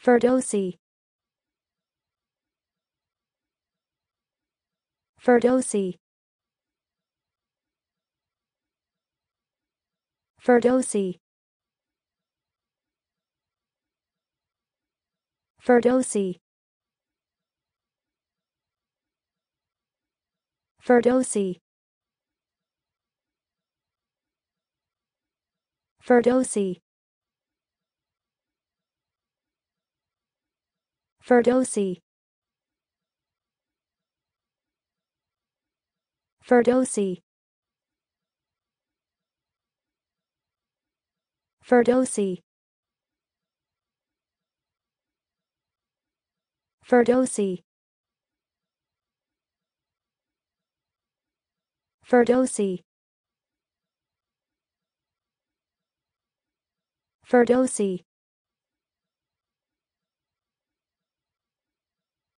Ferdosi Ferdosi Ferdosi Ferdosi Ferdosi Ferdosi Ferdosi Ferdosi Ferdosi Ferdosi Ferdosi Ferdosi